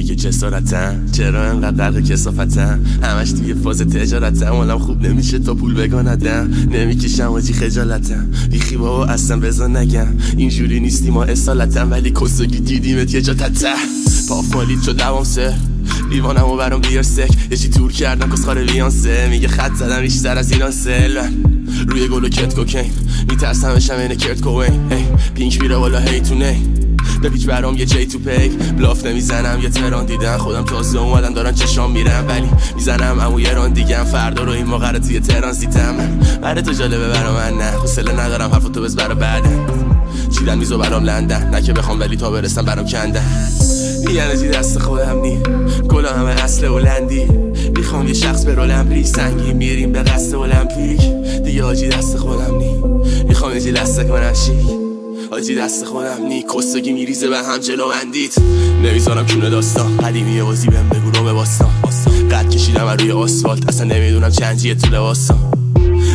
میگه جسارتم چرا انقدر غرق کسافتم همش توی فاز تجارتم حالم خوب نمیشه تا پول بگاندم نمی‌کشم آجی خجالتم بیخی بابا اصلا بزن نگم. اینجوری نیستی ما اصالتم ولی کسوگی دیدیمت یه جا تته. پاف مالید شد لبام سر دیوانم و برام بیار سک. یه تور کردم کس خاره بیانسه میگه خط زدم بیشتر از اینا سلن روی گل و کت کوکین میترسم بشم اینه کرد کوین پینک میره بالا هی تو نی. پیچ برام یه جی تو پیک. بلاف نمی‌زنم یه تران دیدن خودم تازه اومدن دارن چشام میرم ولی می‌زنم امو یه ران دیگم فردا رو این موقع توی تهران سیتم برای تو جالبه برا من نه. حوصله ندارم حرف تو بز برا بعدن چیدن میزو برام لندن. نه که بخوام ولی تا برسم برام کندن میگن چی دست خودم نی؟ گلا همه اصل هلندی. می‌خوام یه شخص به رولم سنگی میریم به قصد المپیک. دیگه آجی دست خودم نی. می‌خوام یه دست کنم شیک. آجی دست خودم نی کستگی میریزه به هم جلو اندید نمی‌ذارم کونه داستان. قدیمی بازی بهم بگو رو به باستان. قد کشیدم روی آسفالت. اصلا نمی‌دونم چنجیه تو لباسان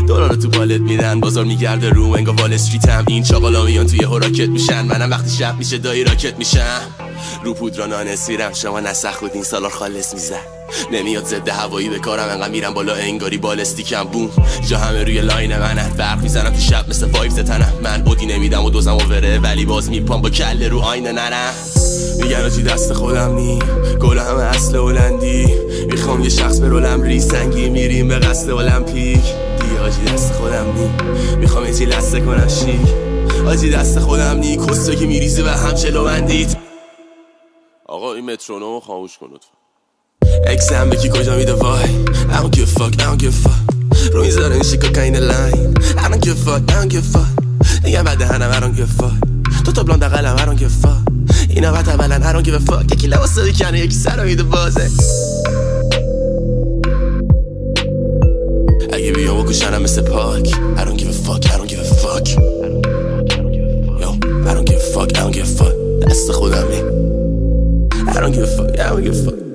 دلار تو بالت میدن بازار میگرده رو انگا وال استریتم. این چاقالا میان توی هراکت میشن. منم وقتی شب میشه دایی راکت میشم رو پودرا نانسیرم شما نسخ این سالار خالص میزن. نمیاد ضد هوایی به کارم. انقدر میرم بالا انگاری بالستیکم. بوم. جا همه روی لاین منن. برق می‌زنم تو شب مثل فایف تنم. من بودی نمیدم و دوزم وره ولی باز میپام با کله رو آینه نرم. میگن دست خودم نی. گل همه اصل هلندی. می‌خوام یه شخص به رولم ری سنگی میریم به قصد المپیک. دیگه آجی دست خودم نی. می‌خوام یه لسته کنم شیک. آجی دست خودم نی. کسته که میریزه به هم بندید آقا این مترونومو خاموش کن اکسم بکی کجا میده وای. I don't give fuck, I don't give fuck. رو می‌ذاره این کین لاین. I don't give fuck, I don't give fuck. دیگه بعد هنم I don't give fuck. تو تا بلاند قلم I don't give fuck. اینا بعد اولا I don't give fuck. یکی لباس دادی کنه یکی سر میده بازه. give you a walk shot, I. I don't give a fuck, I don't give a fuck. Yo, I don't give a fuck, I don't give a fuck. That's the whole I mean. I don't give a fuck, I don't give a fuck.